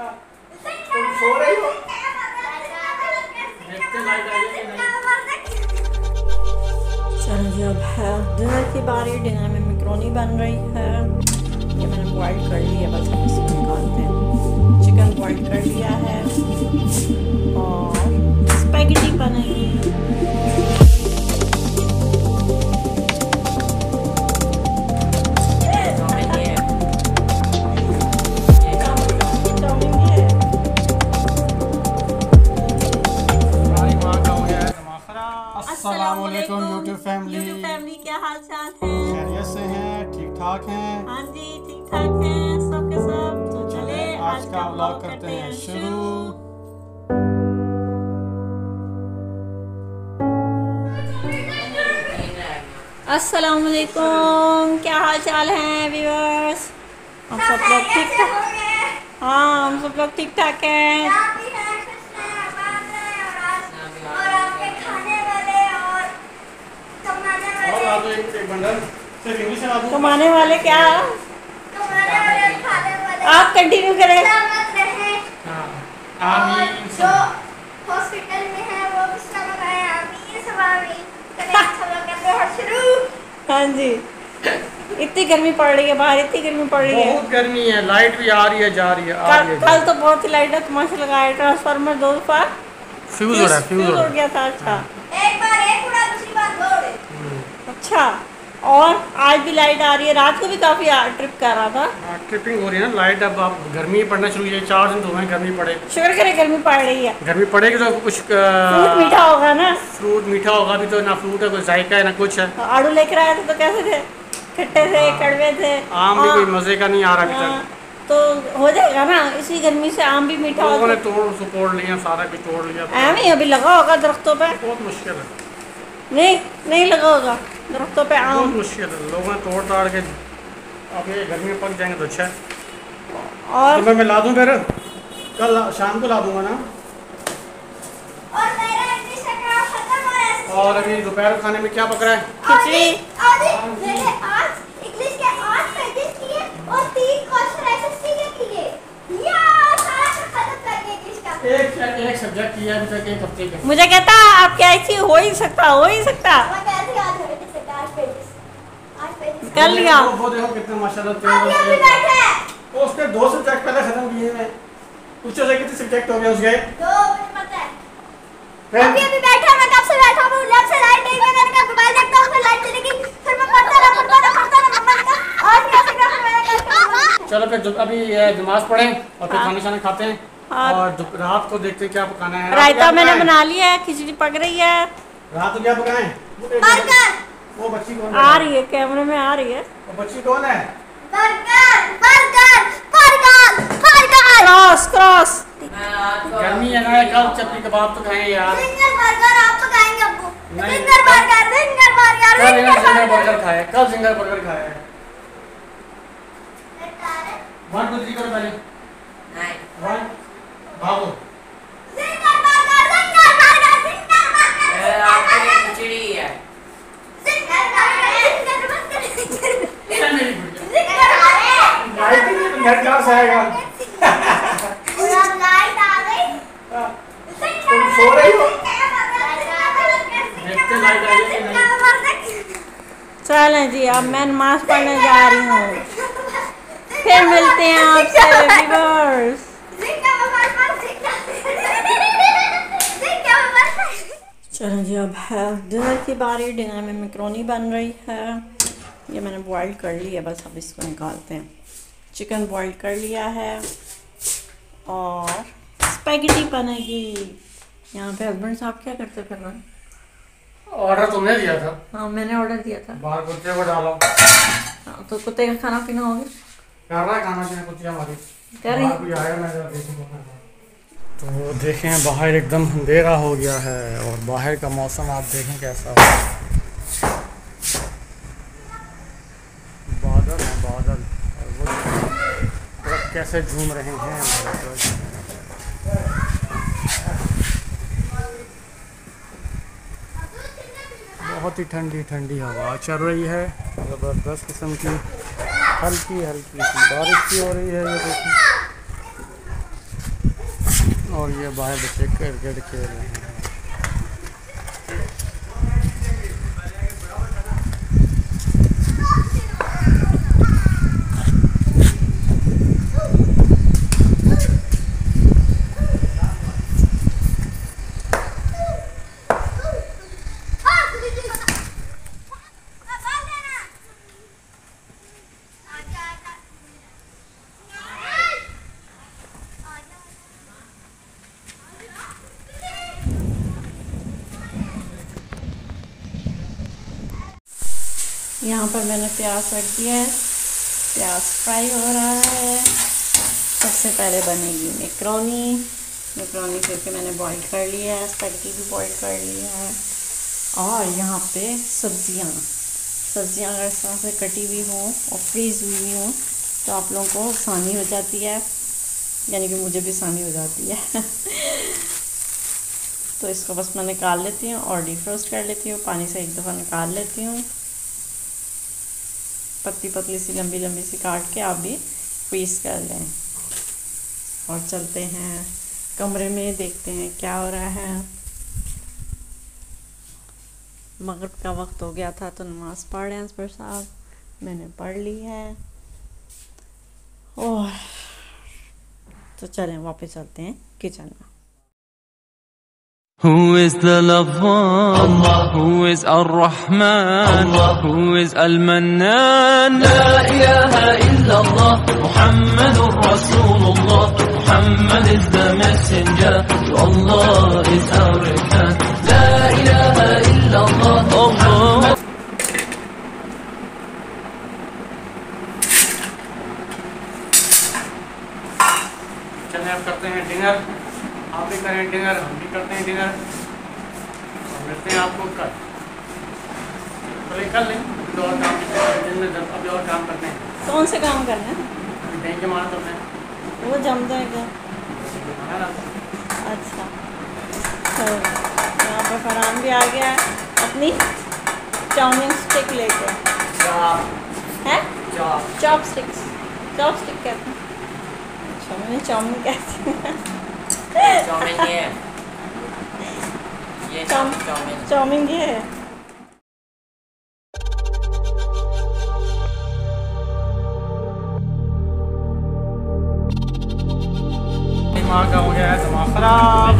तुम सो रही हो? देखते लाइट आई चलो जी अब है डिनर की बारी। डिनर में मिक्रोनी बन रही है। ये मैंने बॉइल कर लिया बस हम इसको निकालते हैं। ठीक हैं। हाँ जी ठीक ठाक है सब के सब तो चले आज का व्लॉग करते हैं शुरू। अस्सलाम वालेकुम क्या हाल चाल है व्यूअर्स हम सब लोग ठीक ठाक। हाँ हम सब लोग ठीक ठाक हैं। और ला दो एक एक बंडल कमाने वाले क्या? आप कंटिन्यू करें। हाँ आमीन जो हॉस्पिटल में है वो भी सब आमीन सब आमीन करते हैं शुरू। हाँ जी। इतनी गर्मी पड़ रही है बाहर इतनी गर्मी पड़ रही है। बहुत गर्मी है लाइट भी आ रही है जा रही है आ कल रही है। कल तो बहुत ही लाइट है तमाशा लगाया ट्रांसफार्मर दो दफ़ा फ्यूज हो रहा है फ्यूज हो हो है। गया था अच्छा। एक बार एक उड़ा दूसरी बार दो अच्छा। और आज भी लाइट आ रही है। रात को भी काफ़ी ट्रिप कर रहा था। हाँ, ट्रिपिंग हो रही है ना लाइट अब आप गर्मी पड़ना शुरू हुई चार दिन तो हैं गर्मी पड़े। शुक्र करे गर्मी पड़ रही है। गर्मी पड़ेगी तो कुछ फ्रूट मीठा होगा ना। फ्रूट मीठा होगा भी तो ना फ्रूट है कोई जायका है ना कुछ है। तो आड़ू लेकर आए थे तो कैसे थे? खट्टे थे कड़वे थे। आम भी कोई मज़े का नहीं आ रहा अभी हाँ, तक तो हो जाएगा ना इसी गर्मी से आम भी मीठा लोगों होगा। ने तोड़ तोड़ लिया सारा कुछ तोड़ लिया। आम ही अभी लगा होगा दरख्तों पर बहुत मुश्किल है। नहीं नहीं लगा होगा। दरख्तों पे बहुत मुश्किल है लोगों ने तोड़ ताड़ के अब ये गर्मी में पक जाएँगे तो अच्छा है। और तो मैं मैं ला दूँ फिर? कल शाम को ला दूँगा ना। और मेरा इंग्लिश का खत्म हो रहा है। और अभी दोपहर खाने में क्या पक रहा है? खिचड़ी। आदि मैंने आज इंग्लिश के आठ पेजेस किए और तीन क्वेश्चन एसएसटी के किए। या सारा खत्म कर दिया इंग्लिश का। एक एक सब्जेक्ट किया अभी तक एक हफ़्ते का। मुझे कहता आप क्या ऐसी हो ही सकता हो ही सकता मैं कैसे याद हो रही थी आठ पेजेस आठ पेजेस कर लिया। वो वो देखो कितना माशाल्लाह वो उसके दो सब्जेक्ट पहले खत्म किए हैं पूछो से कितने सब्जेक्ट हो गए उसके। दो मुझे पता है? अभी अभी बैठा मैं कब से बैठा हूँ? लेफ़्ट से राइट नहीं मैं मैंने कहा मोबाइल देखता हूँ फिर लाइट चलेगी। फिर मैं पढ़ता रहा पढ़ता रहा पढ़ता रहा मम्मा ने कहा आज कैसे कर मैंने कहा चलो फिर जो- अभी ये नमाज़ पढ़ें और फिर हाँ। खाना खाते हैं। हाँ। और रात को देखते हैं क्या पकाना है। रायता मैंने बना लिया है खिचड़ी पक रही है। रात को क्या पकाएँ? बर्गर। वो बच्ची कौन आ रही है कैमरे में आ रही है। वो बच्ची कौन है? Burger burger burger burger. Cross cross. गर्मी है ना कल चपली कबाब तो खाएँ यार। फिंगर बर्गर आप पकाएँगे अब्बू नहीं। फिंगर बर्गर फिंगर बर्गर कल फिंगर बर्गर। खाए कल जिंगर बर्गर खाए वन टू थ्री करो पहले वन भागो finger burger finger burger finger burger खिचड़ी है फिंगर बर्गर फिंगर बर्गर चल मेरी गुड़िया फिंगर बर्गर लाइट ही नहीं घर कहाँ से आएगा? पूरा लाइट आ गई। तुम सो रही हो? चलें जी अब मैं नमाज़ पढ़ने जा रही हूँ। फिर मिलते हैं आपसे व्यूअर्स चलें जी अब है डिनर की बारी। डिनर में मैक्रोनी बन रही है। ये मैंने बॉईल कर ली है बस अब इसको निकालते हैं। चिकन बॉईल कर लिया है और स्पैगेटी बनेगी। यहाँ पे हस्बैंड साहब क्या करते फिर मैं ऑर्डर तुमने दिया था। हाँ मैंने ऑर्डर दिया था। बाहर कुत्ते को डालो। हाँ, तो कुत्ते का खाना पीना हो गया कर रहा है खाना पीना कुत्तियाँ हमारी। कर रही तो देखें बाहर एकदम अंधेरा हो गया है और बाहर का मौसम आप देखें कैसा हो बादल है बादल और वो ट्रक कैसे झूम रहे हैं। बहुत ही ठंडी ठंडी हवा चल रही है। ज़बरदस्त किस्म की, हल्की हल्की बारिश भी हो रही है ये देखिए। और ये बाहर बच्चे क्रिकेट खेल रहे हैं। यहाँ पर मैंने प्याज रख दिया है। प्याज फ्राई हो रहा है। सबसे पहले बनेगी मैक्रोनी। मैक्रोनी करके मैंने बॉईल कर लिया है। स्पैगेटी भी बॉईल कर लिया है। और यहाँ पे सब्ज़ियाँ। सब्ज़ियाँ अगर इस तरह से कटी हुई हों और फ्रीज हुई हों तो आप लोगों को आसानी हो जाती है। यानी कि मुझे भी आसानी हो जाती है। तो इसको बस मैं निकाल लेती हूँ और डिफ्रोस्ट कर लेती हूँ। पानी से एक दफ़ा निकाल लेती हूँ। पतली पतली सी लंबी लंबी सी काट के आप भी पीस कर लें। और चलते हैं। कमरे में देखते हैं क्या हो रहा है। मगरब का वक्त हो गया था तो नमाज़ पढ़ रहे हैं असबर साहब। मैंने पढ़ ली है। और तो चलें, वापस चलते हैं किचन में। Who is the loved one? Allah. Who is Ar-Rahman? Allah. Who is Al-Mannan? La ilaha illallah. Muhammadur Rasulullah. Muhammad is the messenger. To Allah is our return. La ilaha illallah. Allah. चलिए अब करते हैं dinner आप भी करें dinner हम भी करते हैं डिनर। और मिलते हैं आपको कल। चलिए कल नहीं अभी तो और काम दिन में जब अभी और काम करते हैं। कौन से काम करना है? बैंक जमा करते हैं। वो जम जाएगा अच्छा। तो यहाँ पर फरहान भी आ गया है अपनी चाउमिन स्टिक लेके। है? चॉप स्टिक्स चॉप स्टिक कहते हैं। अच्छा मैंने चाउमिन कहती हूँ। चाउमीन ये है। ये चाउम- चाउमीन चाउमीन ये है। दिमाग का हो गया है दिमाग खराब।